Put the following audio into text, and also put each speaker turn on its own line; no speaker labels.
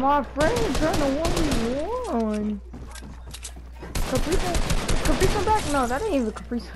My friend trying to 1v1. Caprice, Caprice come back? No, that ain't even Caprice.